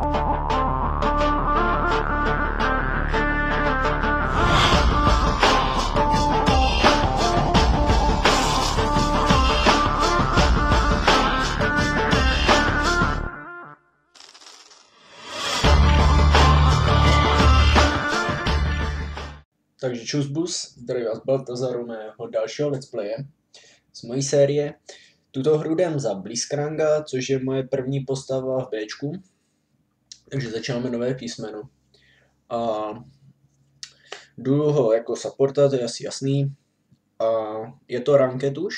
Takže Čusbus, zdraví vás Baltazaru na dalšího let's playe z mojí série. Tuto hru jdem za Blitzkranga, což je moje první postava v Bčku. Takže začínáme nové písmeno. A jdu ho jako supporta, to je asi jasný. A je to ranket už.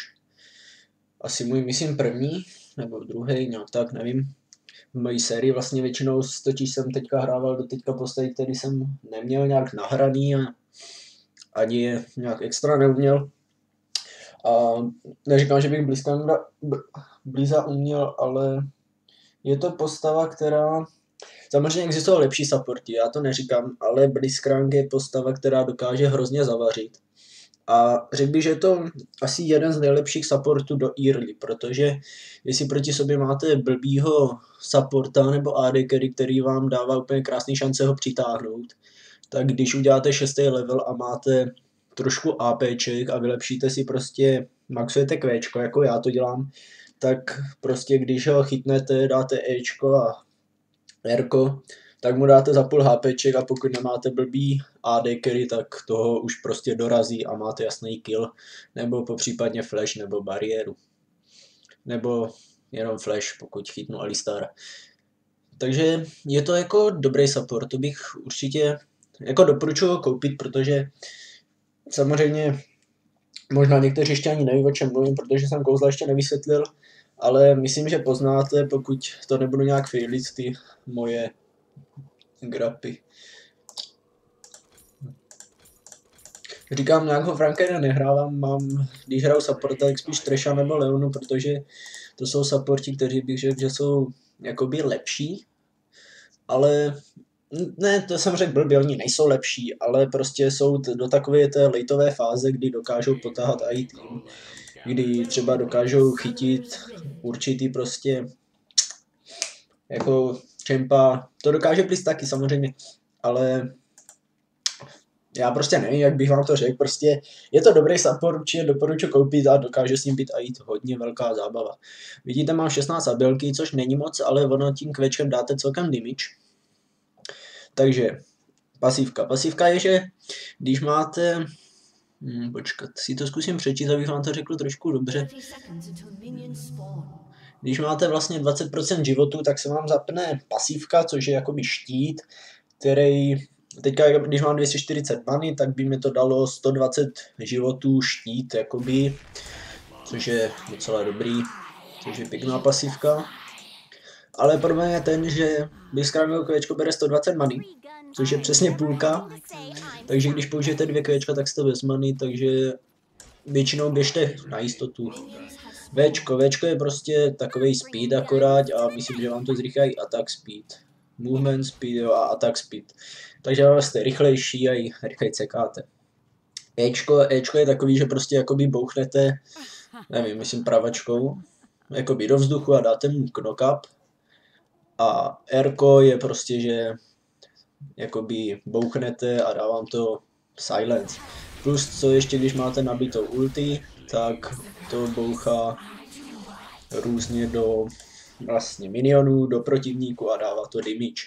Asi můj, myslím, první, nebo druhý, nějak tak, nevím. V mojí sérii vlastně většinou, totiž jsem teďka hrával do teďka postavy, který jsem neměl nějak nahraný a ani je nějak extra neuměl. A neříkám, že bych Blitzkranga Bliza uměl, ale je to postava, která Samozřejmě existují lepší supporty, já to neříkám, ale Blitzcrank je postava, která dokáže hrozně zavařit. A řekl bych, že je to asi jeden z nejlepších supportů do early, protože jestli proti sobě máte blbýho supporta nebo AD carry, který vám dává úplně krásný šance ho přitáhnout, tak když uděláte šestý level a máte trošku APček a vylepšíte si prostě, maxujete Qčko, jako já to dělám, tak prostě když ho chytnete, dáte Ečko a Rko, tak mu dáte za půl HPček a pokud nemáte blbý AD carry, tak toho už prostě dorazí a máte jasný kill, nebo po případně flash nebo bariéru. Nebo jenom flash, pokud chytnu Alistar. Takže je to jako dobrý support, to bych určitě jako doporučuji koupit, protože samozřejmě možná někteří ještě ani neví, o čem mluvím, protože jsem kouzla ještě nevysvětlil, ale myslím, že poznáte, pokud to nebudu nějak failit, ty moje grapy. Říkám, nějak ho Frankena nehrávám, mám, když hraju supporta, tak spíš Tresha nebo Leonu, protože to jsou supporti, kteří bych řekl, že jsou jakoby lepší, ale ne, to jsem řekl blbě, oni nejsou lepší, ale prostě jsou do takové té lejtové fáze, kdy dokážou potáhat i tým, kdy třeba dokážou chytit určitý prostě jako čempa, to dokáže plist taky samozřejmě, ale já prostě nevím, jak bych vám to řekl, prostě je to dobrý support, určitě doporučuji koupit a dokáže s ním být a jít hodně velká zábava. Vidíte, mám 16 abilky, což není moc, ale ono tím kvečkem dáte celkem damage takže pasívka. Pasívka je, že když máte... Hmm, počkat, si to zkusím přečíst, abych vám to řekl trošku dobře. Když máte vlastně 20% životu, tak se vám zapne pasívka, což je jakoby štít, který teďka, když mám 240 many, tak by mi to dalo 120 životů štít, jakoby, což je docela dobrý, což je pěkná pasívka. Ale problém je ten, že Blitzcrank kvěčko bere 120 many, což je přesně půlka. Takže když použijete dvě kvěčka, tak jste bez many, takže většinou běžte na jistotu. Včko, Včko je prostě takový speed akorát a myslím, že vám to zrychlí attack speed. Movement speed jo, a attack speed. Takže vám jste rychlejší a i rychleji cekáte. Ečko, Ečko je takový, že prostě jakoby bouchnete, nevím, myslím pravačkou, jakoby do vzduchu a dáte mu knock up a R je prostě, že jakoby bouchnete a dávám to silence. Plus co ještě, když máte nabitou ulti, tak to bouchá různě do vlastně minionů, do protivníku a dává to damage,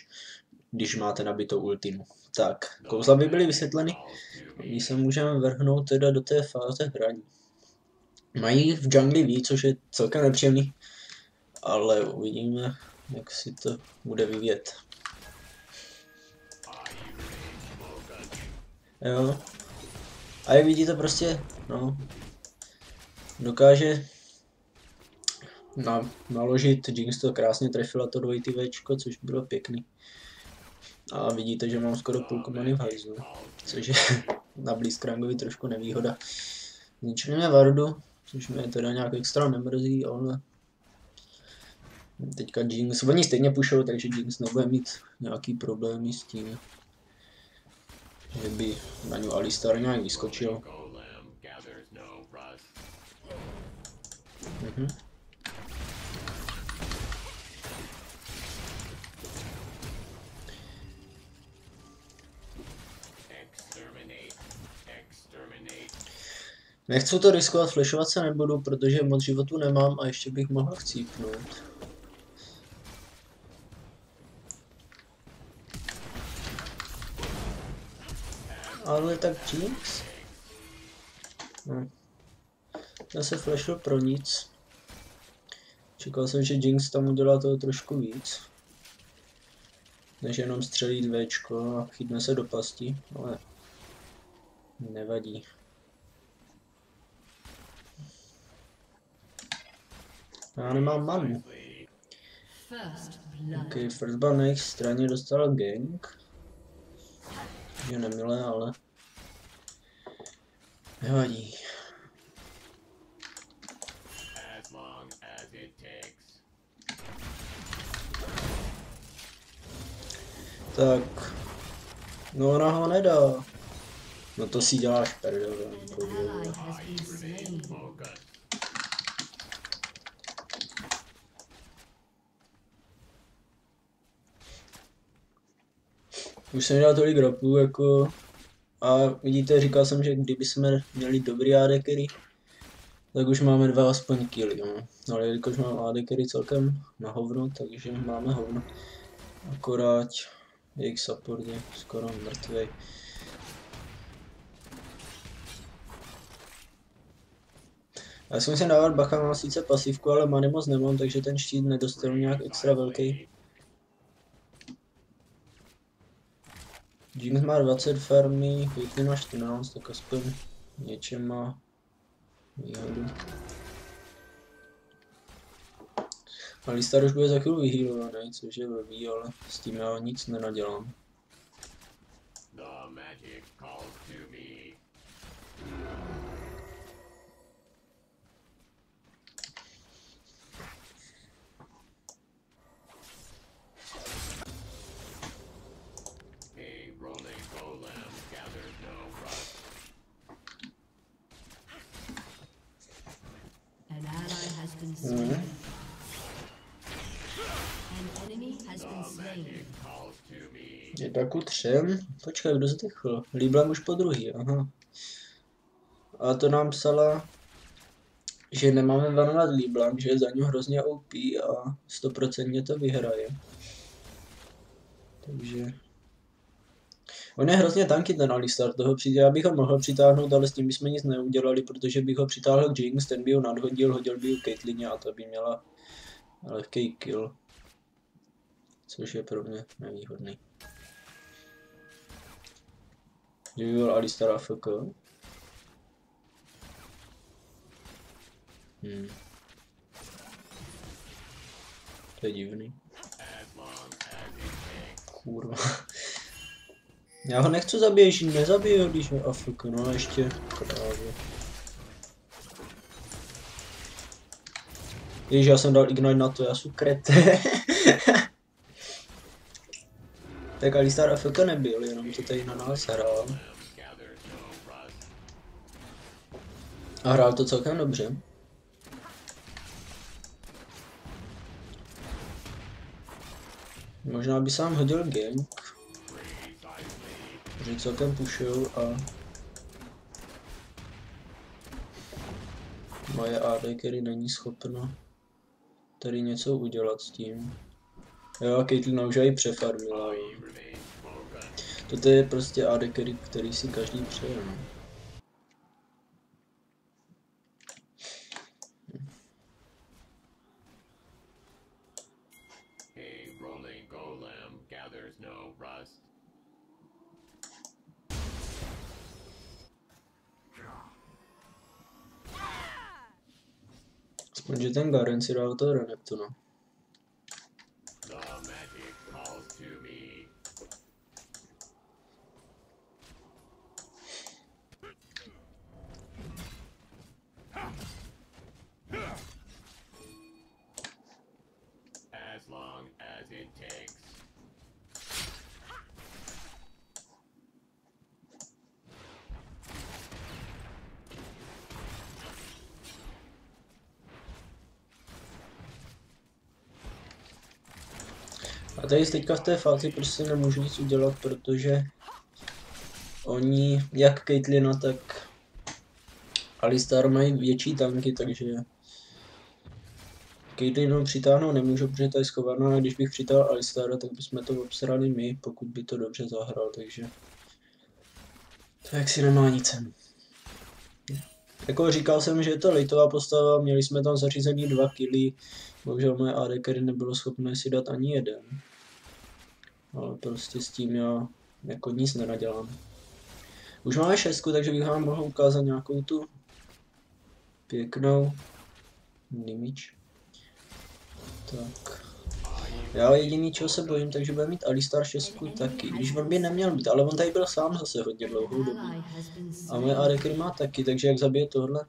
když máte nabitou ultinu. Tak, kouzla by byly vysvětleny, my se můžeme vrhnout teda do té fáze hraní. Mají v jungli víc, což je celkem nepříjemný, ale uvidíme, jak si to bude vyvíjet. Jo. A jak vidíte prostě, no, dokáže na, naložit, Jinx to krásně trefila to dvojitý Včko, což bylo pěkný. A vidíte, že mám skoro půlku many v hajzlu, což je na Blitzcrankovi trošku nevýhoda. Zničili mě Vardu, což mě teda nějak extra nemrzí, ale teďka Jinx, oni stejně pušou, takže Jinx nebude mít nějaký problémy s tím, že by na ňu Alistar nějak vyskočil. Mhm. Nechci to riskovat, flashovat se nebudu, protože moc životu nemám a ještě bych mohl chcípnout. Ale tak Jinx? No. Já se flashil pro nic. Čekal jsem, že Jinx tam udělá toho trošku víc. Než jenom střelí dvěčko a chytne se do pasti, ale nevadí. Já nemám manu. Ok, first bar na jejich straně dostal gang. Je nemilé, ale nevadí. Tak. No ona ho nedá. No to si děláš perdel. Už jsem dělal tolik rapů, jako... A vidíte, říkal jsem, že kdyby jsme měli dobrý AD carry, tak už máme dva aspoň killy, no. Ale jelikož mám AD carry celkem na hovno, takže máme hovno. Akorát jejich support je skoro mrtvý. Já si musím dávat bacha, mám sice pasivku, ale many moc nemám, takže ten štít nedostal nějak extra velký. Jinx má 20 farmy, Whitney má 14, tak aspoň něčem má výhodu. A Listar už bude za chvíli vyhýlovaný, což je blbý, ale s tím já nic nenadělám. Mm. Jedna ku třem? Počkej, kdo zdechl? Líbla už po druhý, aha. A to nám psala, že nemáme vanovat Líblam, že je za ňu hrozně OP a 100% to vyhraje. Takže... On je hrozně tanky ten Alistar, toho přijde, já bych ho mohl přitáhnout, ale s tím bychom nic neudělali, protože bych ho přitáhl k Jinx, ten by ho nadhodil, hodil by ho Caitlyn a to by měla lehký kill což je pro mě nevýhodný. Kdyby byl Alistar AFK. Hmm. To je divný. Kurva. Já ho nechci zabiješ, nezabije ho, když je AFK, no ještě krávě. Ježiš, já jsem dal ignite na to, já jsem krete. Tak Alistar AFK nebyl, jenom to tady na nás hrál. A hrál to celkem dobře. Možná by sám hodil gank. Že celkem pušil a... Moje AD, který není schopno tady něco udělat s tím. Jo, Caitlyn už ji přefarmila. Toto je prostě AD carry, který si každý přeje. No. Aspoň, že ten Garen si dal toho Reneptuna. Tady teďka v té fázi prostě nemůžu nic udělat, protože oni, jak Caitlina, tak Alistar mají větší tanky, takže Caitlyn přitáhnout nemůžu, protože to je schovaná, a když bych přitáhl Alistara, tak bychom to obsrali my, pokud by to dobře zahrál, takže to jak si nemá nic. Jako říkal jsem, že je to litová postava, měli jsme tam zařízený dva killy, bohužel moje AD nebylo schopné si dát ani jeden. Ale prostě s tím já jako nic nenadělám. Už máme šestku, takže bych vám mohl ukázat nějakou tu pěknou nimič. Tak. Já jediný, čeho se bojím, takže bude mít Alistar 6 taky, když on by neměl být, ale on tady byl sám zase hodně dlouhou dobu. A moje Arekry má taky, takže jak zabije tohle?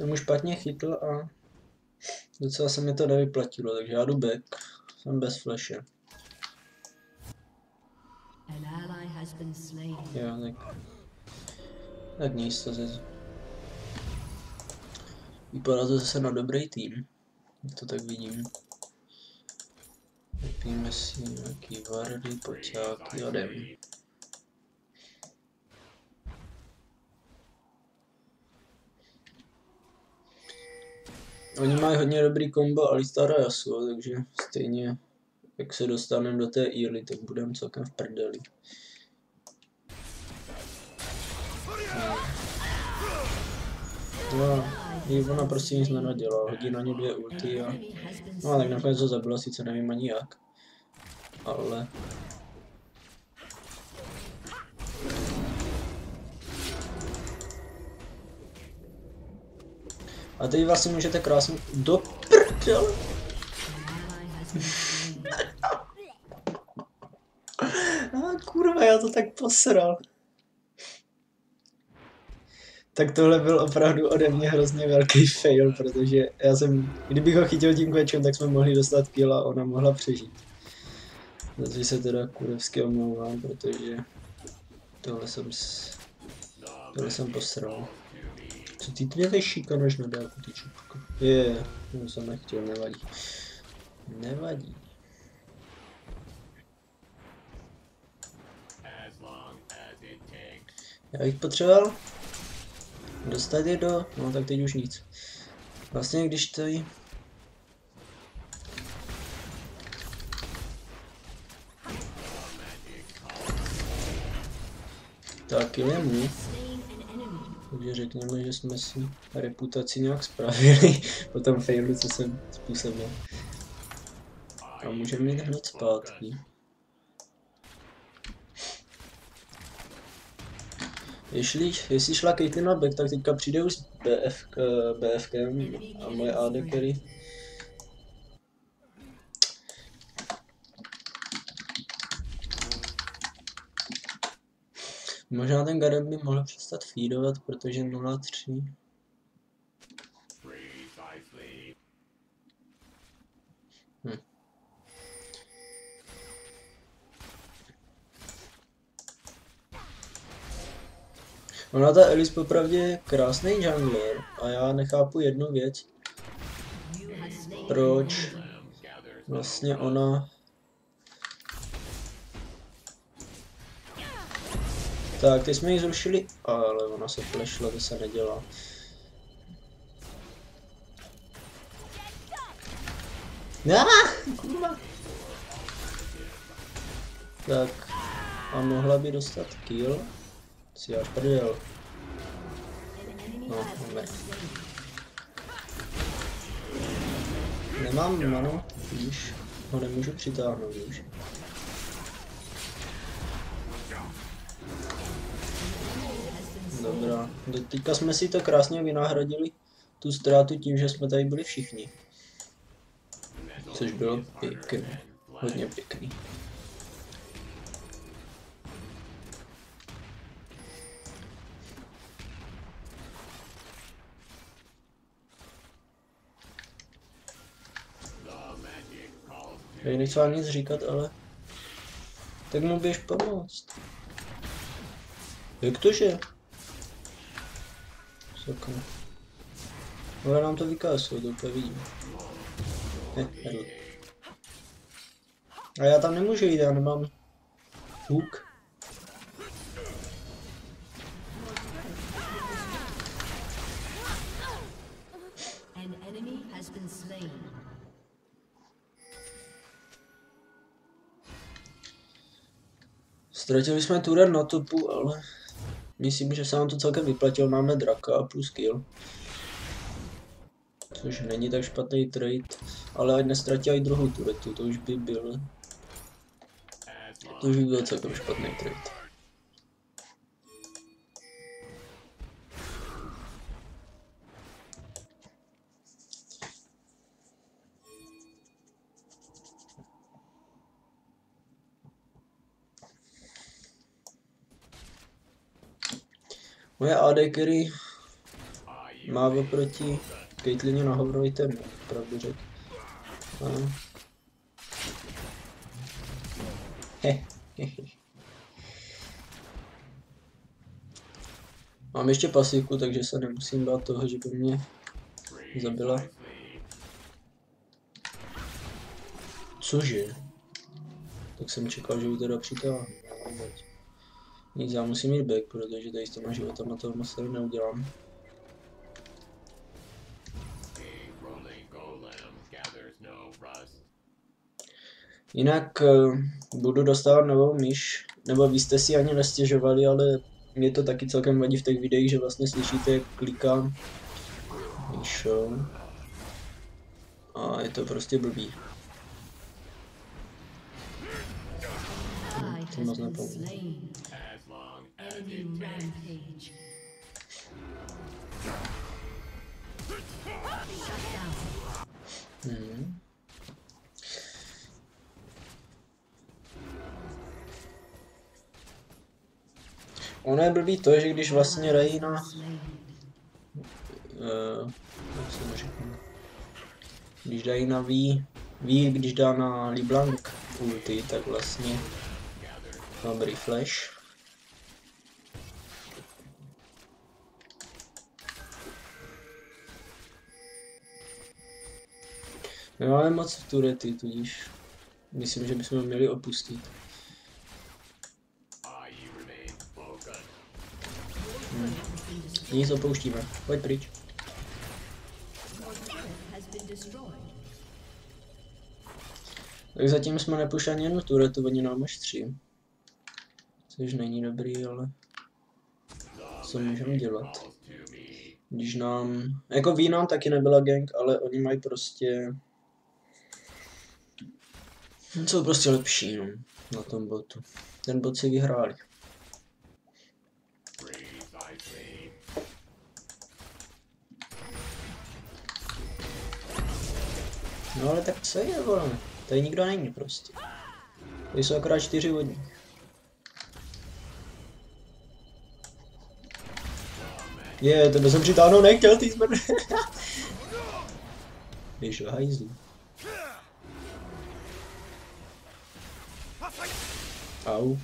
Jsem mu špatně chytl a docela se mi to nevyplatilo, takže já jdu back. Jsem bez flashe. Jo, tak... Tak nic, to se... Vypadá to zase na dobrý tým. To tak vidím. Vypíme si nějaký vardy, poťáky a jdem. Oni mají hodně dobrý kombo Alistar a Yasuo, takže stejně jak se dostaneme do té Early, tak budeme celkem v prdeli. No, i ona prostě nic nenadělá, hodí na ně dvě ulty a... No tak nakonec to zabila, sice nevím ani jak. Ale... A teď vlastně můžete krásně do prdele. A kurva, já to tak posral. Tak tohle byl opravdu ode mě hrozně velký fail, protože já jsem, kdybych ho chytil tím kvečem, tak jsme mohli dostat kill a ona mohla přežít. Takže se teda kurevsky omlouvám, protože tohle jsem, tohle jsem posral. Co ty tady šikanoš na dálku, ty čupko? Je, to jsem nechtěl, nevadí. Nevadí. Já bych potřeboval dostat je do, no tak teď už nic. Vlastně když to jí... Tak je mu. Takže řekněme, že jsme si reputaci nějak spravili po tom failu, co jsem způsobil. A můžeme jít hned zpátky. Jestli, jestli šla Caitlyn na back, tak teďka přijde už s BF, BFkem a moje AD carry. Možná ten Garen by mohl přestat feedovat, protože 0-3. Hm. Ona ta Alice popravdě je krásný jungler a já nechápu jednu věc. Proč vlastně ona... Tak, teď jsme ji zrušili, ale ona se flashla, to se nedělá. Ah, kurva. Tak, a mohla by dostat kill. Si já prdel. No, máme. Nemám manu, když ho nemůžu přitáhnout už. Dobrá, teďka jsme si to krásně vynahradili, tu ztrátu tím, že jsme tady byli všichni. Což bylo pěkné, hodně pěkný. Já nechci vám nic říkat, ale... Tak mu běž pomoct. Jak to, že? Sakra. Ale nám to vykásuje, to úplně vidím. Ne. A já tam nemůžu jít, já nemám hook. Ztratili jsme turn na topu, ale myslím, že se nám to celkem vyplatil. Máme draka a plus kill. Což není tak špatný trade, ale ať nestratí druhou turetu, to už by byl... To už by byl celkem špatný trade. Moje AD carry má oproti Caitlyn na hovrový ten, pravdu řek. A... He, he, he. Mám ještě pasivku, takže se nemusím bát toho, že by mě zabila. Cože? Tak jsem čekal, že ji teda přitáhnu. Nic, já musím jít back, protože tady s těma životama toho moc neudělám. Jinak eh, budu dostávat novou myš, nebo vy jste si ani nestěžovali, ale mě to taky celkem vadí v těch videích, že vlastně slyšíte, jak klikám myšou. A je to prostě blbý. To moc nepomůže. Rampage. Hmm. Ono je blbý to, že když vlastně dají na... Slain. Uh, řekne? Když dají na V, V, když dá na LeBlanc ulti, tak vlastně dobrý flash. Nemáme moc turety, tudíž myslím, že bychom ho měli opustit. Focused. Nic opouštíme, pojď pryč. Tak zatím jsme nepušli ani jednu turetu, oni nám až tři. Což není dobrý, ale co můžeme dělat? Když nám, jako ví nám taky nebyla gang, ale oni mají prostě, jsou prostě lepší, no, na tom botu. Ten bot si vyhráli. No ale tak co je, vole? Tady nikdo není prostě. Tady jsou akorát čtyři vodní. Je, tebe jsem přitáhnout nechtěl, ty jsme... Běž do hajzlu. Au.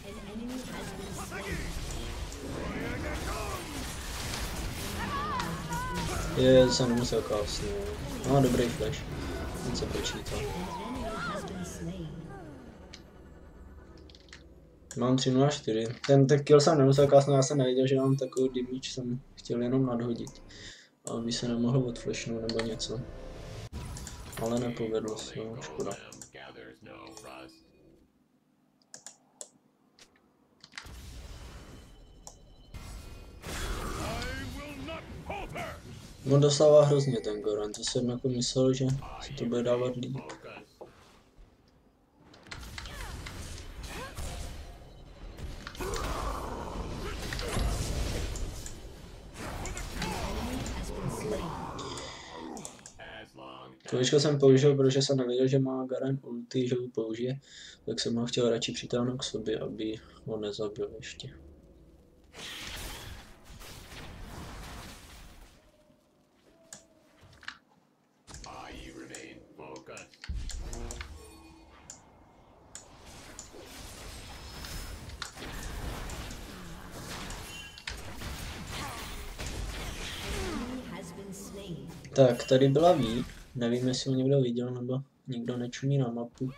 Je, jsem nemusel kásnout. No, dobrý flash. Nic se slain. Mám 3 na 4. Ten, ten kill jsem nemusel kásnout, já jsem nevěděl, že mám takovou damage, jsem chtěl jenom nadhodit. Aby se nemohl odflashnout nebo něco. Ale nepovedlo se, no, škoda. On dostává hrozně ten Goran, to jsem jako myslel, že se to bude dávat líp. Chviličku jsem použil, protože jsem nevěděl, že má Garen ulti, že ho použije, tak jsem ho chtěl radši přitáhnout k sobě, aby ho nezabil ještě. Tak, tady byla ví. Nevím, jestli ho někdo viděl, nebo nikdo nečumí na mapu.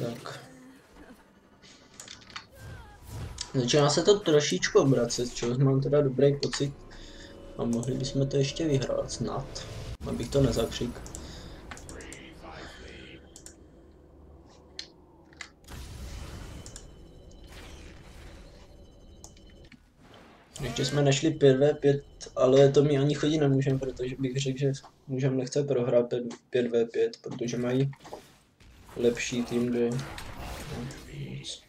Tak. Začíná se to trošičku obracet, čeho mám teda dobrý pocit. A mohli bychom to ještě vyhrát snad. Abych to nezakřik. Ještě jsme nešli 5v5, ale to mi ani chodit nemůžeme, protože bych řekl, že můžeme lehce prohrát 5v5, protože mají lepší tým nic.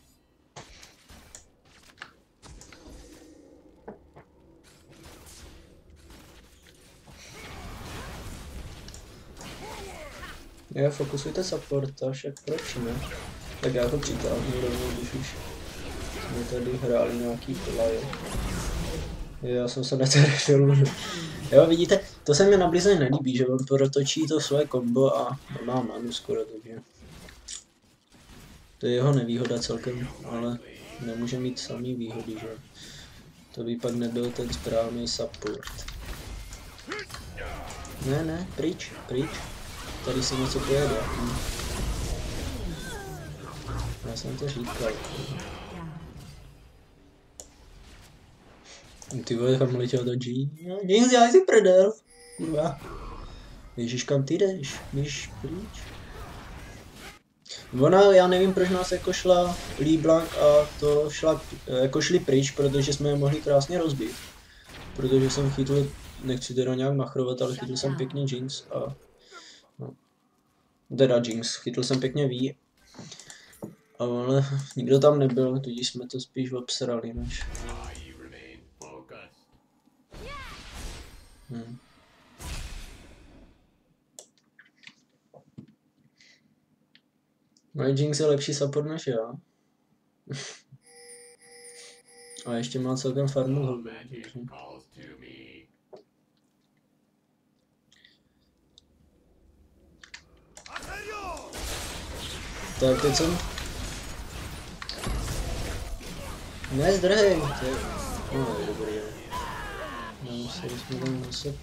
Jo, fokusujte supporta, však proč ne? Tak já to přitáhnu rovnou, když už jsme tady hráli nějaký play. Já jsem se netrefil. Jo, vidíte, to se mi na Blizzard nelíbí, že on protočí to svoje kombo a má manu skoro, takže... To je jeho nevýhoda celkem, ale nemůže mít samý výhody, že? To by pak nebyl ten správný support. Ne, ne, pryč, pryč. Tady se něco pojede. Já jsem to říkal. Ty vole, kam letěl do G? No, Jinx, já si prdel. Kurva. Ježíš, kam ty jdeš? Běž pryč. Ona, já nevím, proč nás jako šla Lee Blanc a to šla, jako šli pryč, protože jsme je mohli krásně rozbít. Protože jsem chytl, nechci teda nějak machrovat, ale chytl jsem pěkně Jinx a... No. Teda Jinx, chytl jsem pěkně V. Ale nikdo tam nebyl, tudíž jsme to spíš obsrali než... Hmm. No Jinx je lepší support než já. A ještě má celkem farmu. Tak teď jsem... Nezdrhej! To je... No, je dobrý. Jsme tam zase.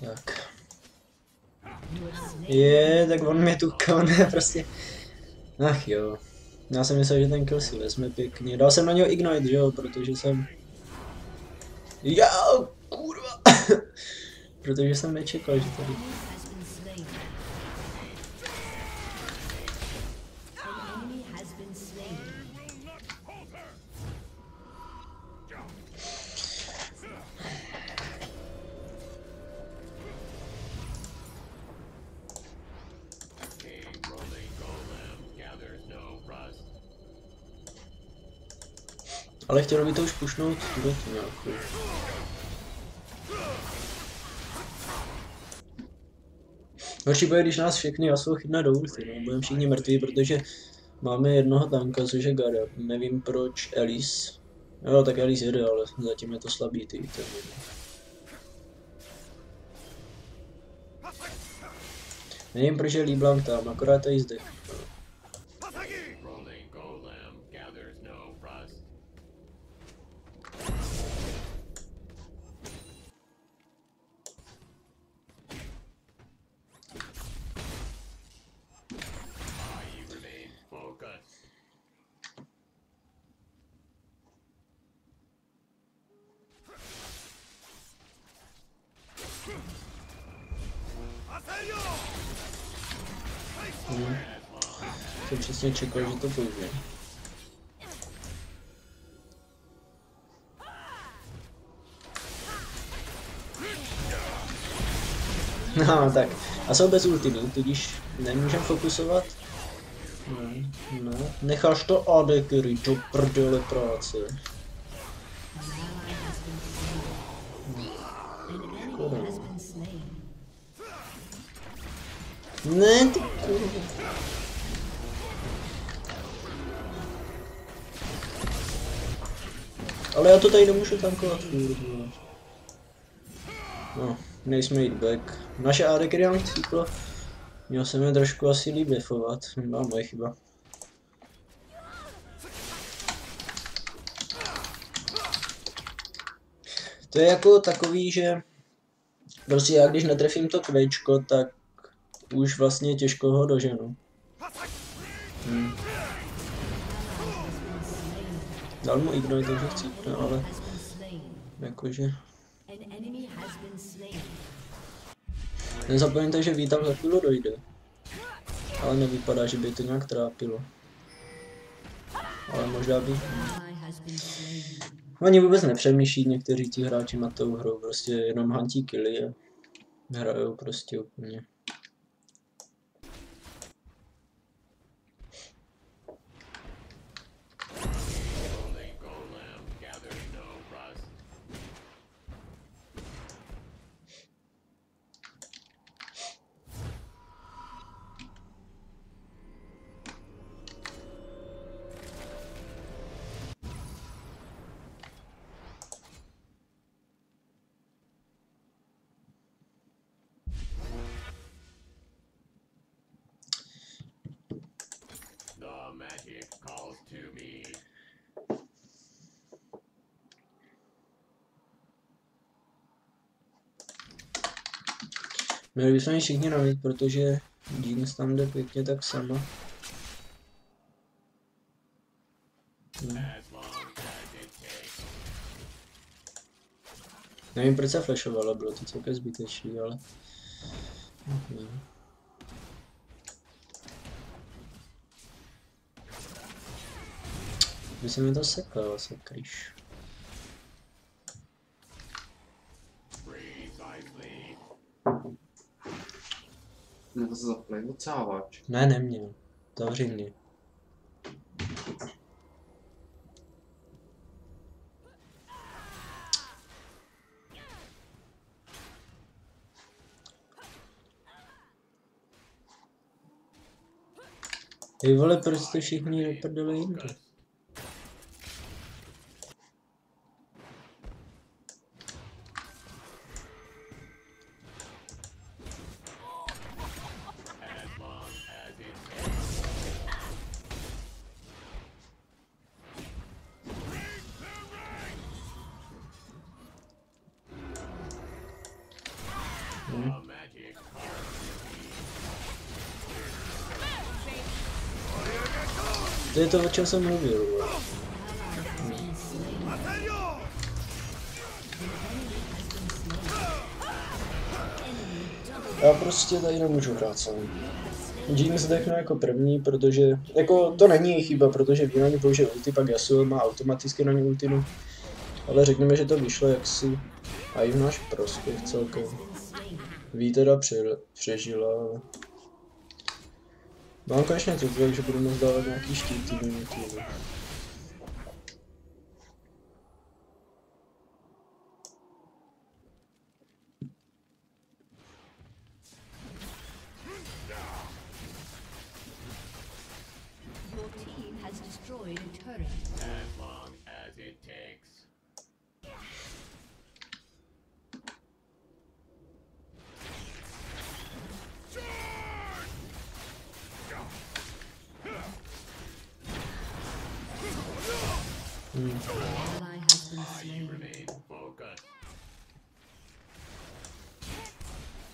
Tak. Je, tak on mě tu ne, prostě. Ach jo. Já jsem myslel, že ten kill si vezme pěkně. Dal jsem na něho ignite, že jo, protože jsem... Jo, kurva. protože jsem nečekal, že tady... Ale chtěl by to už pušnout do tu nějakou. Horší bude, když nás všechny Yasuo chytne do ulti, no. Budeme všichni mrtví, protože máme jednoho tanka, což je Gara. Nevím proč Elise. Jo, tak Elise jede, ale zatím je to slabý ty. Nevím proč je Liblanc tam, akorát to jízdy. Rolling Hm. Jsem přesně čekal, že to použije. No tak, a jsou bez ultimy, tudíž nemůžem fokusovat. Ne, ne, necháš to AD carry do prdele práce. Ne, ty kurva. Ale já to tady nemůžu tankovat furt. No, nejsme jít back. Naše AD carry cyklo. Měl jsem je trošku asi líp defovat. Byla moje chyba. To je jako takový, že prostě já když netrefím to kvěčko, tak už vlastně těžko ho doženu. Hmm. Dal mu ignore, takže chcípne, ale jakože... Nezapomeňte, že vítám za chvíli dojde. Ale nevypadá, že by to nějak trápilo. Ale možná by... Oni vůbec nepřemýšlí někteří ti hráči na tou hrou, prostě jenom hantí killy a hrajou prostě úplně. Měli bychom ji všichni navít, protože Jinx tam jde pěkně tak sama. Hmm. Nevím proč se flashovala, bylo to celkem zbytečný, ale... Hmm. By se mi to sekalo, sakryš. Nebo se zaplej odsávač. Ne, neměl. Zavři mě. Ty vole, proč jste všichni do prdele jinde? Je to, o čem jsem mluvil. Já prostě tady nemůžu hrát sám. Jinx zdechne jako první, protože, jako to není chyba, protože ví na ně použije ulti, pak Yasuo má automaticky na ně ultinu. Ale řekněme, že to vyšlo jaksi a i v náš prospěch celkem. Ví teda pře, přežila, ale... Mám konečně to, že budu moct dávat nějaký štíty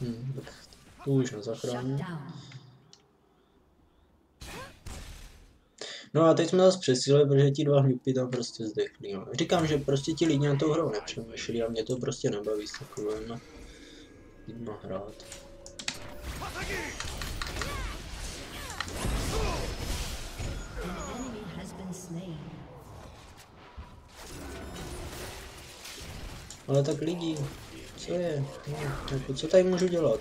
Hmm, tak to už nezachrání. No a teď jsme zase přesíli, protože ti dva hňupy tam prostě zdechli. No. Říkám, že prostě ti lidi na tou hrou nepřemýšlí a mě to prostě nebaví s takovým lidma hrát. Been slain. Ale tak lidi, co je? Jako, co tady můžu dělat?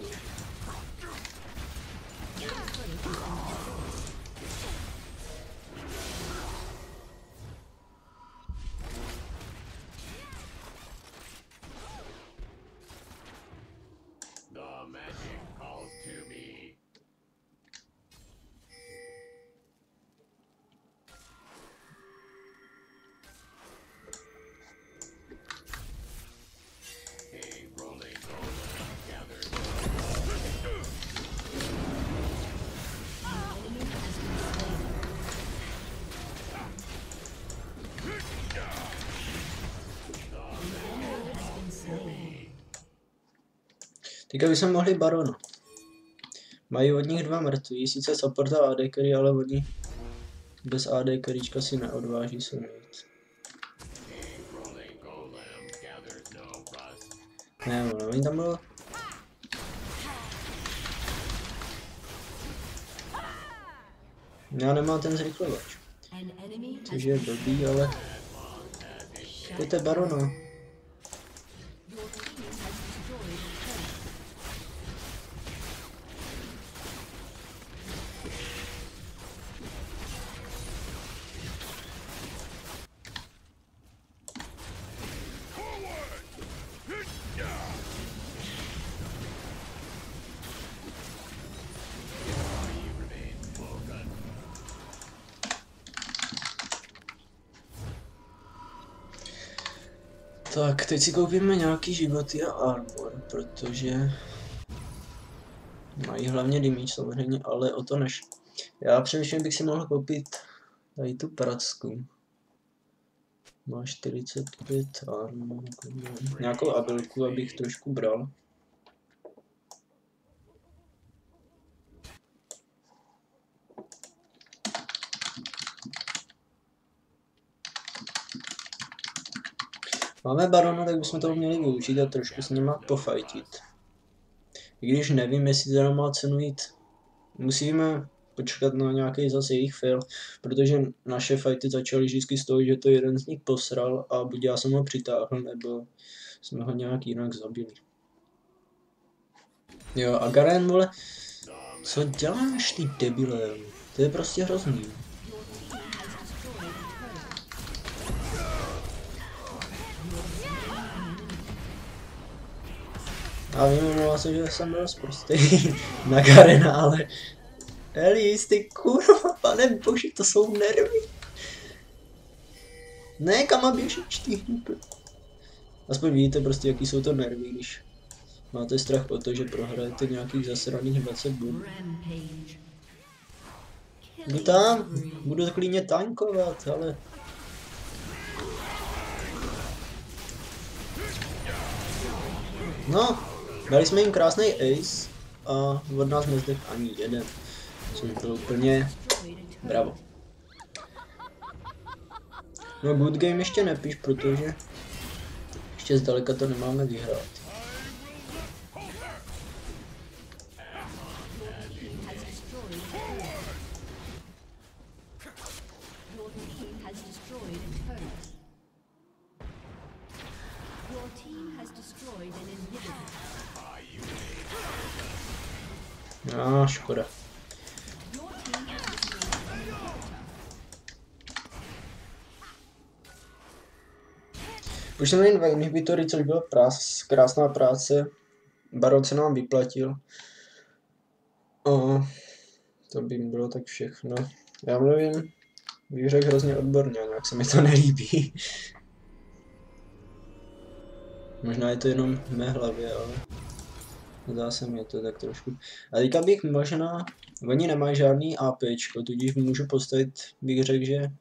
Teďka bychom mohli barona. Mají od nich dva mrtví, sice support a AD carry, ale oni bez AD carryčka si neodváží se mít. Ne, ono, oni tam bylo... Já nemám ten zrychlovač, což je blbý, ale... Pojďte barona. Teď si koupíme nějaký životy a armor, protože mají hlavně damage samozřejmě, ale o to než. Já přemýšlím, bych si mohl koupit tady tu pracku. Má 45 armor, nějakou abilku, abych trošku bral. Máme barona, tak bychom toho měli využít a trošku s nima pofajtit. I když nevím, jestli teda má cenu jít. Musíme počkat na nějaký zase jejich fail, protože naše fighty začaly vždycky z toho, že to jeden z nich posral a buď já jsem ho přitáhl, nebo jsme ho nějak jinak zabili. Jo, a Garen, vole, co děláš ty debile? To je prostě hrozný. A vím, se, že jsem byl zprostý na Garena, ale... Elis, ty kurva, pane bože, to jsou nervy. Ne, kam běžíš, ty. Aspoň víte prostě, jaký jsou to nervy, když máte strach o to, že prohrajete nějakých zasraných 20 bodů. Jdu tam, budu klidně tankovat, ale... No, dali jsme jim krásný ace a od nás nezdech ani jeden, což bylo úplně bravo. No good game ještě nepíš, protože ještě zdaleka to nemáme vyhrát. Škoda. Team has destroyed Už jsem jen inhibitory, což byla prás, krásná práce. Baron se nám vyplatil. A to by bylo tak všechno. Já mluvím, bych řekl hrozně odborně, ale jak se mi to nelíbí. Možná je to jenom v mé hlavě, ale zdá se mi to tak trošku. A teďka bych možná, oni nemají žádný APčko, tudíž můžu postavit, bych řekl, že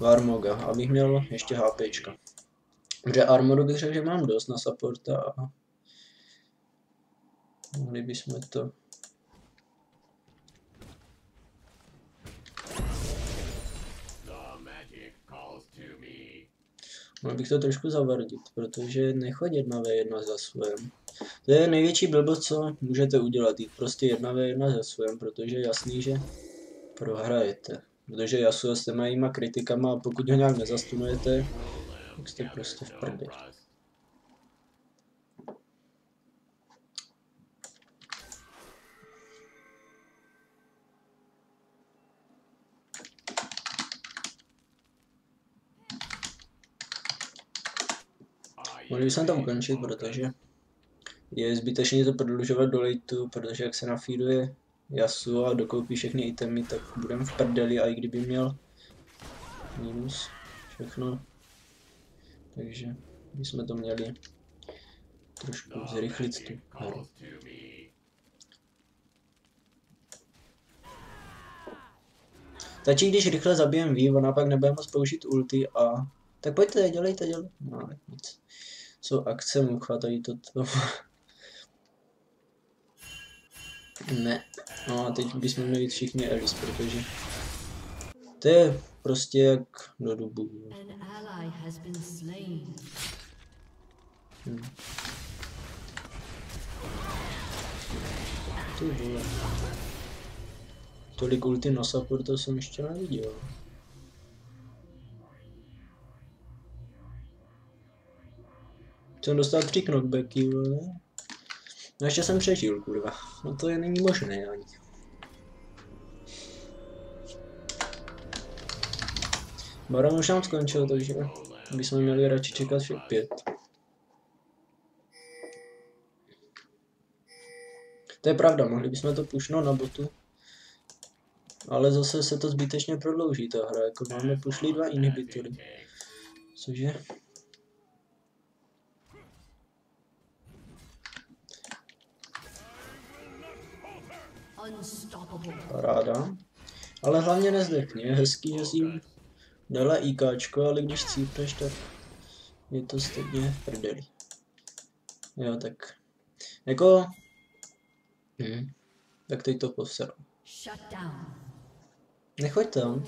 Varmoga, abych měl ještě HPčka. Protože armoru bych řekl, že mám dost na supporta a mohli bychom to. Mohl bych to trošku zavardit, protože nechodit jedna v jedna za svém. To je největší blbost, co můžete udělat, jít prostě jedna v jedna za svém, protože je jasný, že prohrajete. Protože Yasuo s těma jíma kritikama a pokud ho nějak nezastunujete, tak jste prostě v prdě. Mohli bychom to ukončit, protože je zbytečně to prodlužovat do lejtu, protože jak se nafeeduje Yasuo a dokoupí všechny itemy, tak budeme v prdeli, a i kdyby měl minus všechno. Takže bychom to měli trošku zrychlit tu hru. To. Stačí, když rychle zabijem V, ona pak nebude moc použít ulti a... Tak pojďte, dělejte, dělejte. No, nic. Jsou akce, mucha, tady toto. Ne. No a teď bychom měli všichni Elis, protože to je prostě jak do dubu. Ty vole. Tolik ulti na supporta jsem ještě neviděl. Jsem dostal tři knockbacky, vole. No ještě jsem přežil, kurva. No to je není možné ani. Baron už nám skončil, takže bychom měli radši čekat pět. To je pravda, mohli bychom to pušnout na botu. Ale zase se to zbytečně prodlouží ta hra, jako máme pušli dva inhibitory. Cože? Ale hlavně nezdechni, je hezký, že si dala IKčko, ale když cípneš, tak je to stejně v prdeli. Jo, tak. Jako... Hm. Tak teď to poseru. Nechoď tam,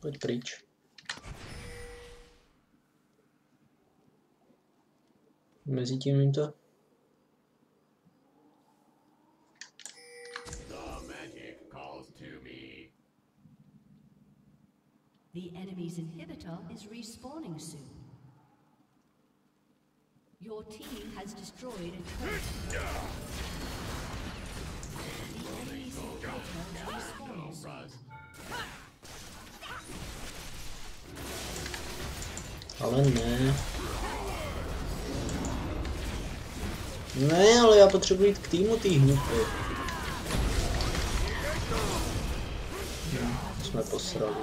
pojď pryč. Mezi tím jim to... The enemy's inhibitor is respawning soon. Your team has destroyed a turret. The enemy's ne. Ale já potřebuji k týmu tý hnupy. Jsme posrali.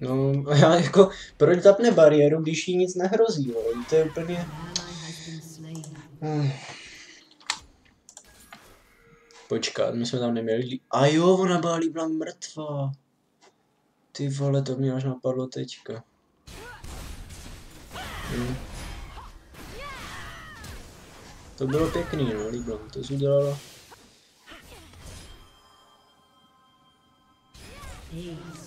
No, já jako, proč zapne bariéru, když jí nic nehrozí, vole, to je úplně... Počkat, my jsme tam neměli... A jo, ona byla líbila mrtvá. Ty vole, to mě až napadlo teďka. Hm. To bylo pěkný, no, líbilo mi to, jsi udělala. Aced.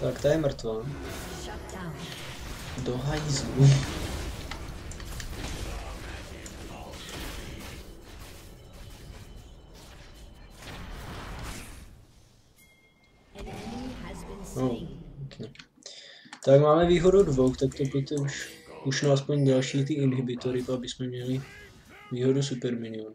Tak, ta je mrtvá. Do hajzlu. No. Tak máme výhodu dvou, tak to pojďte už, už na aspoň další ty inhibitory, aby jsme měli výhodu super minion.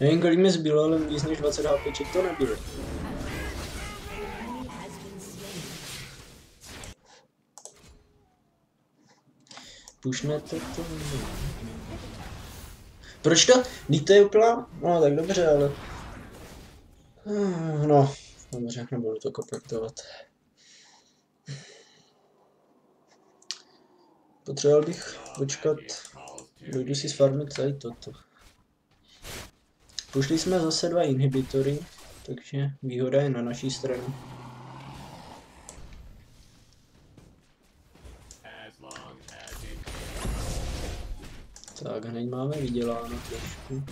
Nevím, kolik mi zbylo, ale víc než 20 HPček to nebylo. Pušnete to? Proč to? Teď to je úplná... No tak dobře, ale... Hmm, No, dobře, nebudu to komentovat. Potřeboval bych počkat, dojdu si sfarmit tady toto. Pošli jsme zase dva inhibitory, takže výhoda je na naší straně. Tak, hned máme vyděláno trošku.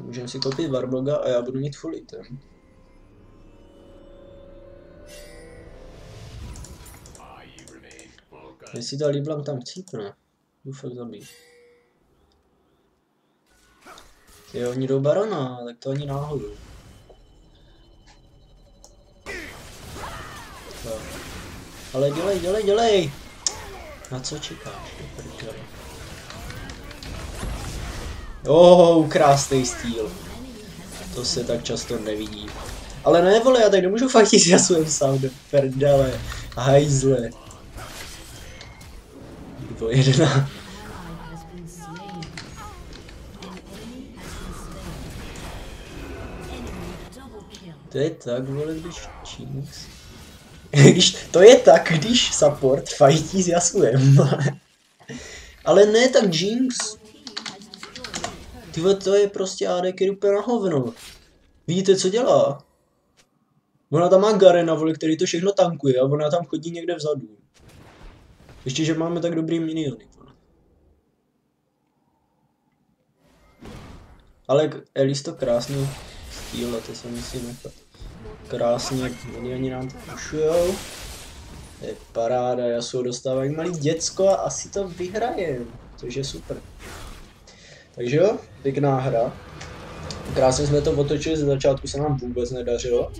Můžeme si koupit Warboga a já budu mít full item. Jestli ta Liblang tam chcípne, jdu fakt zabít. Jo, oni jdou barona, tak to ani náhodou. Ale dělej, dělej, dělej! Na co čekáš? Oh, krásný styl. To se tak často nevidí. Ale ne, vole, já tady nemůžu fakt jít s Yasuem sám do prdele. Hajzle. Jedna. ally To je tak, vole, když Jinx. když, to je tak, když support fightí s Yasuem. Ale ne tak Jinx. Team has destroyed a turret. Ty vole, to je prostě AD carry úplně na hovno. Vidíte, co dělá? Ona tam má Garena, vole, který to všechno tankuje a ona tam chodí někde vzadu. Ještě, že máme tak dobrý miniony. Ale Elis to krásně stýle, to se musí nechat. Krásně, oni nám to pušujou. Je paráda, Yasuo dostává jak malý děcko a asi to vyhraje, což je super. Takže jo, pěkná hra. Krásně jsme to otočili, ze začátku se nám vůbec nedařilo.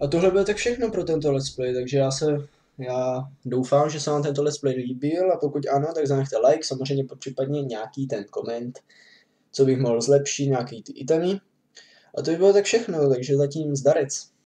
A tohle bylo tak všechno pro tento let's play, takže já se, já doufám, že se vám tento let's play líbil a pokud ano, tak zanechte like, samozřejmě případně nějaký ten koment, co bych mohl zlepšit, nějaký ty itemy. A to by bylo tak všechno, takže zatím zdarec.